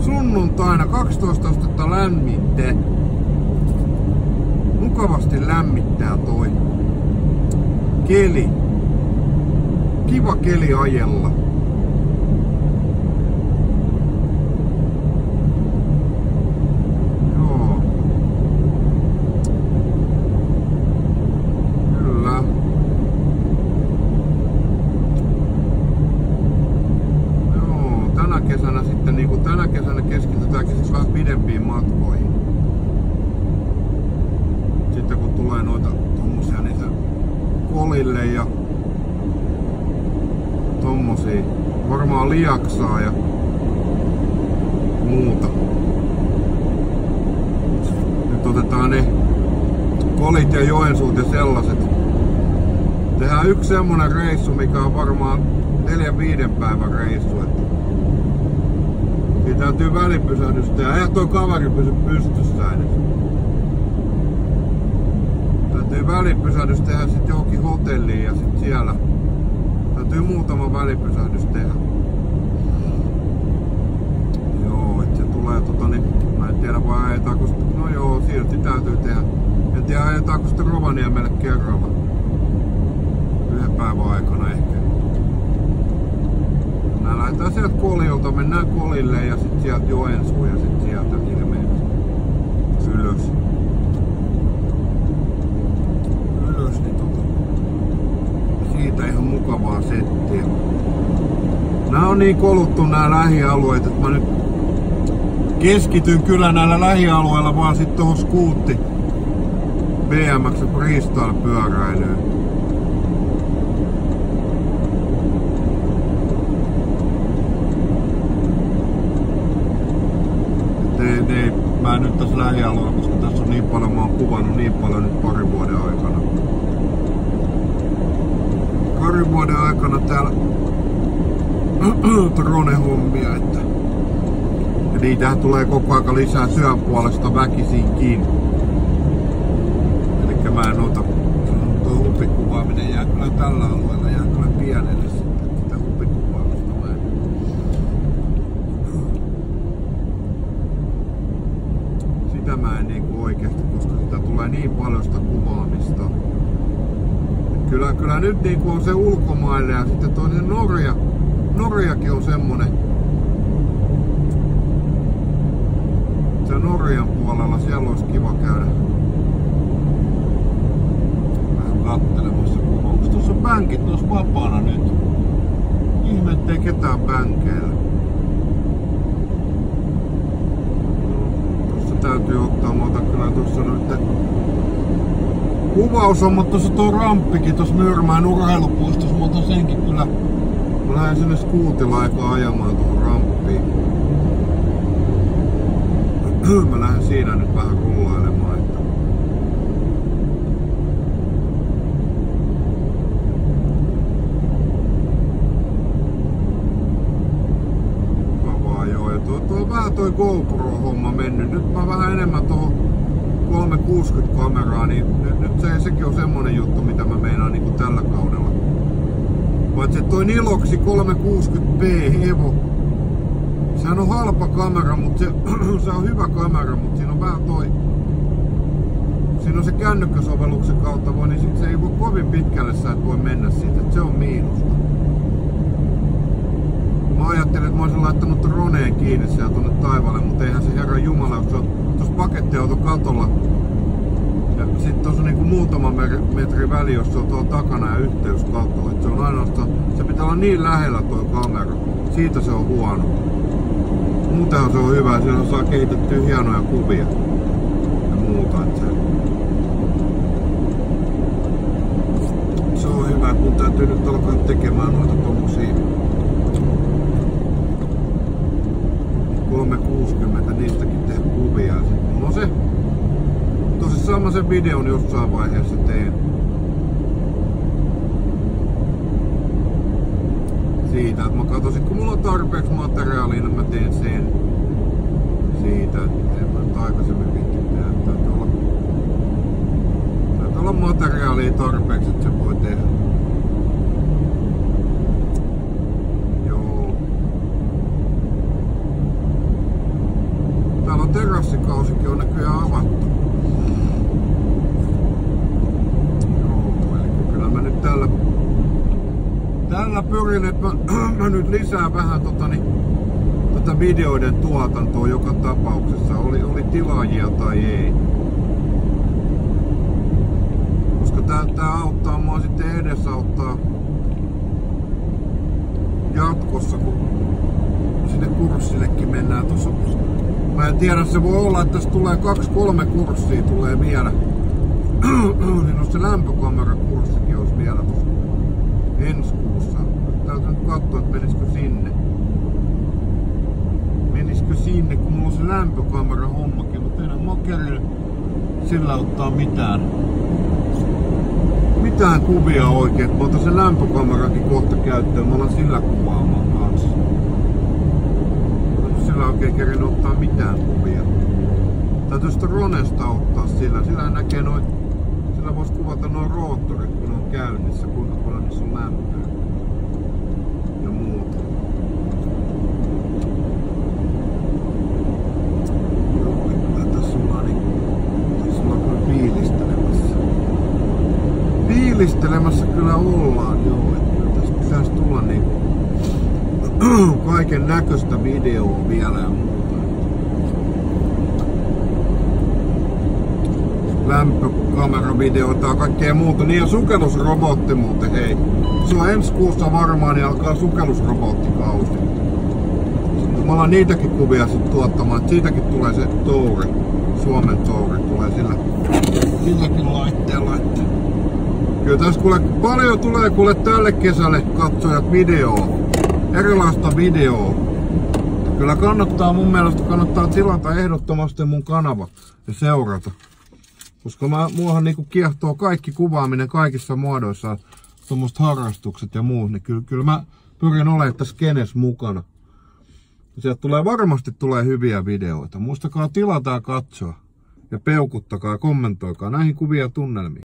sunnuntaina 12 astetta lämmitte. Mukavasti lämmittää toi keli. Kiva keli ajella. Joo. Kyllä. Joo, tänä kesänä sitten niin kuin tänä kesänä keskitytäänkin siis vähän pidempiin matkoihin. Sitten kun tulee noita tommosia niitä kolille ja tommosia varmaan liaksaa ja muuta. Nyt otetaan ne kolit ja Joensuut ja sellaiset. Tehdään yksi semmonen reissu, mikä on varmaan neljän viiden päivän reissu. Että täytyy välipysähdys tehdä. Eihän toi kaveri pysy pystyssä edes. Täytyy välipysähdys tehdä sit johonkin hotelliin ja sit siellä. Täytyy muutama välipysähdys tehdä. Joo, et se tulee tota niin, mä en tiedä vai ajetaanko sitä, no joo, silti täytyy tehdä. En tiedä ajetaanko sitten Rovaniemelle kerralla. Yhden päivän aikana ehkä. Mä lähdetään sieltä Koliolta, mennään Kolille ja sitten sieltä Joensuun ja sitten sieltä ilmeisesti ylös. Ylös, niin tota, siitä ihan mukavaa settiä. Nää on niin koluttu nämä lähialueet, että mä nyt keskityn kyllä näillä lähialueilla vaan sitten tuohon skuutti BMX freestyle pyöräilyyn. Ei, ei, mä en lähialueella, koska tässä on niin paljon, mä oon kuvannut niin paljon nyt parin vuoden aikana. Parin vuoden aikana täällä drone-hommia, että ja niitähän tulee koko aika lisää työn puolesta väkisinkin. Eli mä en ota, tuo hupikuvaaminen jää kyllä tällä alueella, jää kyllä pienelle sitten, sitä hupikuvaamista mä en sitä oikeesti, koska sitä tulee niin paljon sitä kuvaamista. Kyllä, kyllä nyt niinku on se ulkomaille ja sitten toinen Norja. Norjakin on semmonen. Se Norjan puolella, siellä olisi kiva käydä vähän kattelemassa. Onks tuossa bänkit tuossa vapaana nyt? Ihme, ettei ketään bänkeillä. Tuossa täytyy ottaa, mä otan kyllä tuossa nyt kuvaus on, mutta tuossa tuo ramppikin tuossa Myyrmäen urheilupuistossa, mä otan senkin kyllä. Mä lähden sinne skuutilla aika ajamaan tuohon ramppiin. Mä lähden siinä nyt vähän rullailemaan. Että... Mukavaa joo. Ja tuo, tuo on vähän toi GoPro-homma mennyt. Nyt mä vähän enemmän tuohon 360 kameraa, niin nyt, nyt se, sekin on semmonen juttu, mitä mä meinaan niin kuin tällä kaudella. Paitsi että toi Niloxi 360p Evo, sehän on halpa kamera, mutta se, se on hyvä kamera, mutta siinä on vähän toi... Siinä on se kännykkäsovelluksen kautta voi, niin se ei voi kovin pitkälle sä et voi mennä siitä, että se on miinusta. Mä olisin laittanut droneen kiinni siellä tuonne taivaalle, mutta eihän se herra jumala, jos se on tuossa pakettiauto katolla. Ja sitten tuossa on niinku muutama metri väli, jos se on tuolla takana ja yhteys. Et se on ainoastaan, se pitää olla niin lähellä tuo kamera. Siitä se on huono. Muutenhan se on hyvä, siellä saa keitettyä hienoja kuvia ja muuta. Et se, se on hyvä, kun täytyy nyt alkaa tekemään noita tommosia 360, niistäkin tehdä kuvia. Mulla on se, tosissaan mä sen videon jossain vaiheessa teen. Siitä, että mä katsoisin, kun mulla on tarpeeksi materiaalia, niin mä teen sen. Siitä, että en mä nyt aikaisemmin viitti tehdä. Täytyy olla, täytyy olla materiaalia tarpeeksi, että se voi tehdä. Joo. kesäkausikin on näköjään avattu. Joo, eli kyllä mä nyt tällä, tällä pyrin, että mä, mä nyt lisään vähän tota, niin, tätä videoiden tuotantoa joka tapauksessa, oli, oli tilaajia tai ei. Koska tää, tää auttaa mua sitten edesauttaa jatkossa, kun sinne kurssillekin mennään tuossa. Mä en tiedä, se voi olla, että tässä tulee kaksi-kolme kurssia tulee vielä. niin on se lämpökamerakurssikin olisi vielä tuossa ensi kuussa. Täytyy nyt katsoa, että menisikö sinne. Menisikö sinne, kun mulla on se lämpökamera hommakin, mutta enää makerille sillä ottaa mitään mitään kuvia oikein. Mä otan sen lämpökamerakin kohta käyttöön. Mä alan sillä kuvaamaan kanssa. Mä sillä oikein kerin ottaa mitään kuvia. Täytyy sitä Ronesta ottaa sillä. Sillä näkee noin, sillä vois kuvata noin roottorit kun on käynnissä, kuinka paljon niissä on lämpöä. Ja muuta. Joo, kyllä tässä ollaan niin, tässä ollaan kyllä fiilistelemässä fiilistelemässä kyllä ollaan, joo. Tässä pitäisi tulla niin kaiken näköistä videoa vielä ja muuta. Lämpökameravideoita ja kaikkea muuta. Niin ja sukellusrobotti muuten, hei. Se on ensi kuussa varmaan, niin alkaa sukellusrobottikausi. Mä ollaan niitäkin kuvia sitten tuottamaan, että siitäkin tulee se touri. Suomen touri tulee sillä, silläkin laitteella. Että Kyllä tässä kuule paljon tulee kuule tälle kesälle katsojat videoa. Erilaista videoa. Kyllä kannattaa mun mielestä kannattaa tilata ehdottomasti mun kanava ja seurata. Koska mä, muahan niinku kiehtoo kaikki kuvaaminen kaikissa muodoissa, tuommoiset harrastukset ja muut, niin kyllä, kyllä mä pyrin olemaan tässä kenes mukana. Sieltä tulee varmasti tulee hyviä videoita. Muistakaa tilata ja katsoa. Ja peukuttakaa ja kommentoikaa näihin kuvia tunnelmiin.